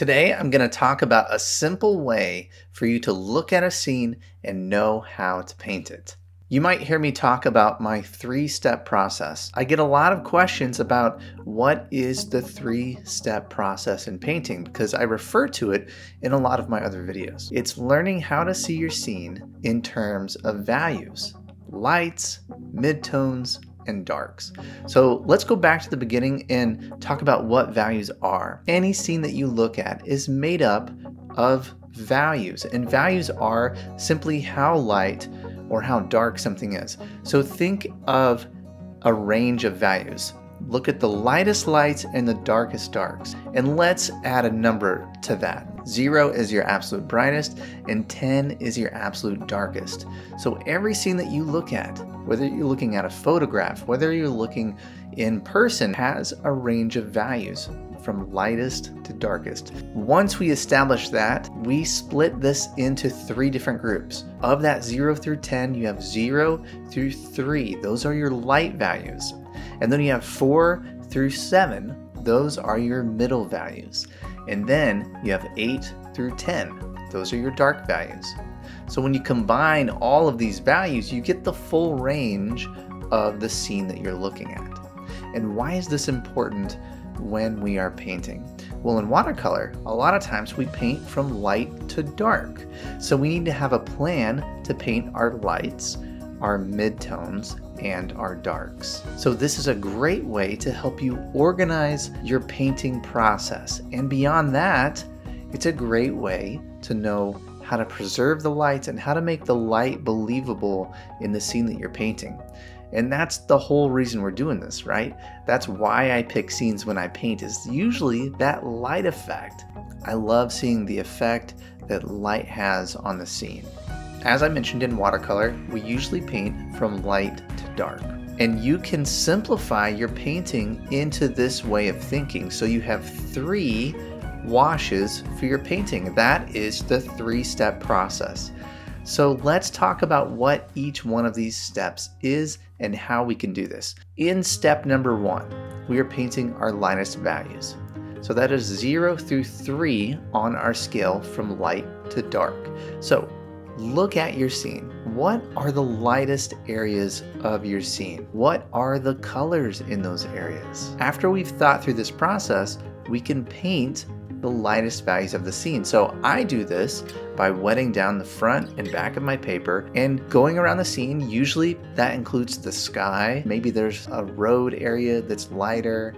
Today, I'm going to talk about a simple way for you to look at a scene and know how to paint it. You might hear me talk about my three step process. I get a lot of questions about what is the three step process in painting because I refer to it in a lot of my other videos. It's learning how to see your scene in terms of values, lights, midtones, and darks. So let's go back to the beginning and talk about what values are. Any scene that you look at is made up of values, and values are simply how light or how dark something is. So think of a range of values. Look at the lightest lights and the darkest darks. And let's add a number to that. Zero is your absolute brightest, and 10 is your absolute darkest. So every scene that you look at, whether you're looking at a photograph, whether you're looking in person, has a range of values from lightest to darkest. Once we establish that, we split this into three different groups. Of that 0 through 10, you have 0 through 3. Those are your light values. And then you have 4 through 7. Those are your middle values. And then you have 8 through 10. Those are your dark values. So when you combine all of these values, you get the full range of the scene that you're looking at. And why is this important when we are painting? Well, in watercolor, a lot of times we paint from light to dark. So we need to have a plan to paint our lights, our midtones, and our darks. So this is a great way to help you organize your painting process. And beyond that, it's a great way to know how to preserve the lights and how to make the light believable in the scene that you're painting. And that's the whole reason we're doing this, right? That's why I pick scenes when I paint is usually that light effect. I love seeing the effect that light has on the scene. As I mentioned in watercolor, we usually paint from light to dark. And you can simplify your painting into this way of thinking. So you have three washes for your painting. That is the three step process. So let's talk about what each one of these steps is and how we can do this. In step number one, we are painting our lightest values. So that is zero through three on our scale from light to dark. So look at your scene. What are the lightest areas of your scene? What are the colors in those areas? After we've thought through this process, we can paint the lightest values of the scene. So I do this by wetting down the front and back of my paper and going around the scene. Usually that includes the sky. Maybe there's a road area that's lighter.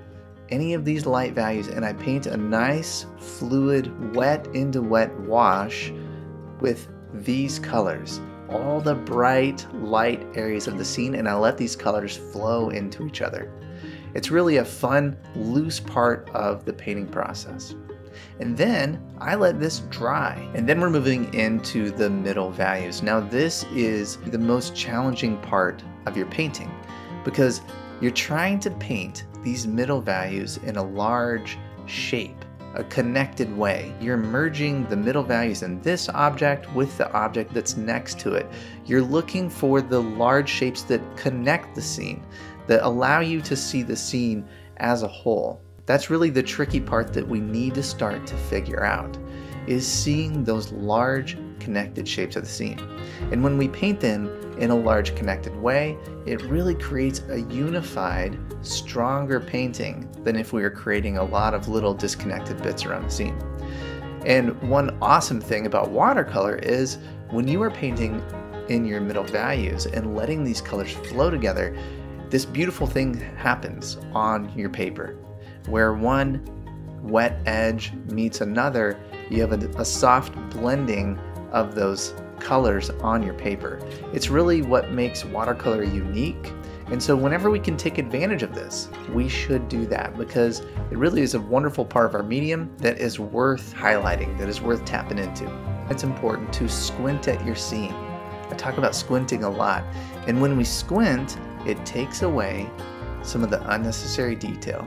Any of these light values, and I paint a nice fluid wet into wet wash with these colors all the bright light areas of the scene and I let these colors flow into each other. It's really a fun, loose part of the painting process. And then I let this dry. And then we're moving into the middle values. Now this is the most challenging part of your painting because you're trying to paint these middle values in a large shape a connected way. You're merging the middle values in this object with the object that's next to it. You're looking for the large shapes that connect the scene, that allow you to see the scene as a whole. That's really the tricky part that we need to start to figure out is seeing those large connected shapes of the scene. And when we paint them in a large connected way, it really creates a unified, stronger painting than if we were creating a lot of little disconnected bits around the scene. And one awesome thing about watercolor is when you are painting in your middle values and letting these colors flow together, this beautiful thing happens on your paper where one wet edge meets another, you have a, a, soft blending of those colors on your paper. It's really what makes watercolor unique. And so whenever we can take advantage of this, we should do that because it really is a wonderful part of our medium that is worth highlighting, that is worth tapping into. It's important to squint at your scene. I talk about squinting a lot. And when we squint, it takes away some of the unnecessary detail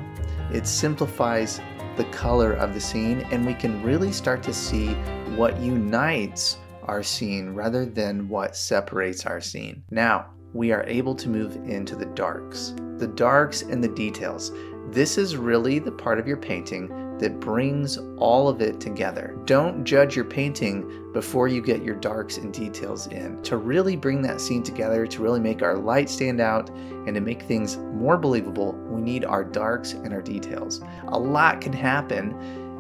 it simplifies the color of the scene and we can really start to see what unites our scene rather than what separates our scene. Now, we are able to move into the darks. The darks and the details. This is really the part of your painting that brings all of it together. Don't judge your painting before you get your darks and details in. To really bring that scene together, to really make our light stand out, and to make things more believable, we need our darks and our details. A lot can happen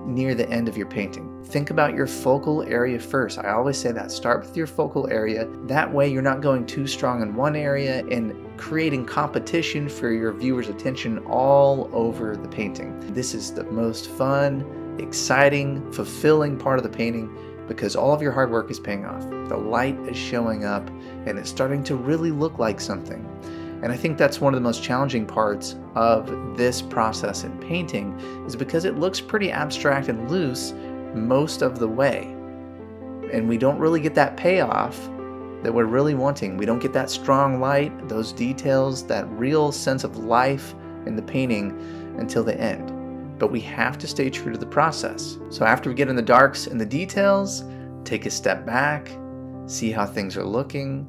near the end of your painting. Think about your focal area first. I always say that. Start with your focal area. That way, you're not going too strong in one area and creating competition for your viewers' attention all over the painting. This is the most fun, exciting, fulfilling part of the painting because all of your hard work is paying off. The light is showing up and it's starting to really look like something. And I think that's one of the most challenging parts of this process in painting is because it looks pretty abstract and loose most of the way. And we don't really get that payoff that we're really wanting. We don't get that strong light, those details, that real sense of life in the painting until the end. But we have to stay true to the process. So after we get in the darks and the details, take a step back, see how things are looking,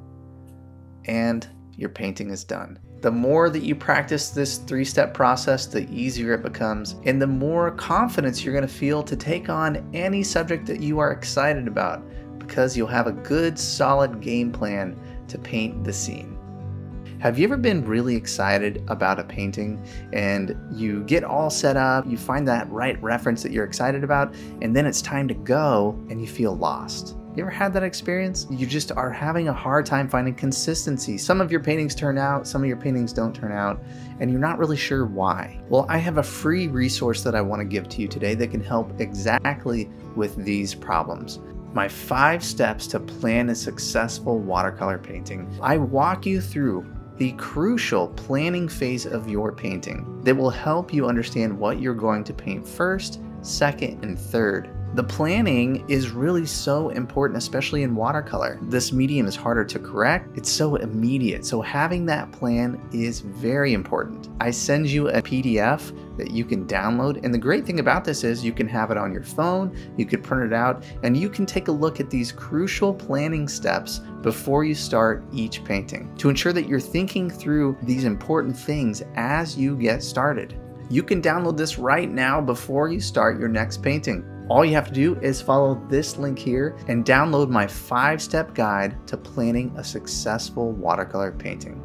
and your painting is done. The more that you practice this three step process, the easier it becomes, and the more confidence you're going to feel to take on any subject that you are excited about because you'll have a good, solid game plan to paint the scene. Have you ever been really excited about a painting and you get all set up, you find that right reference that you're excited about, and then it's time to go and you feel lost? You ever had that experience? You just are having a hard time finding consistency. Some of your paintings turn out, some of your paintings don't turn out, and you're not really sure why. Well, I have a free resource that I want to give to you today that can help exactly with these problems my five steps to plan a successful watercolor painting. I walk you through the crucial planning phase of your painting that will help you understand what you're going to paint first, second, and third the planning is really so important, especially in watercolor. This medium is harder to correct, it's so immediate. So, having that plan is very important. I send you a PDF that you can download. And the great thing about this is you can have it on your phone, you could print it out, and you can take a look at these crucial planning steps before you start each painting to ensure that you're thinking through these important things as you get started. You can download this right now before you start your next painting. All you have to do is follow this link here and download my five step guide to planning a successful watercolor painting.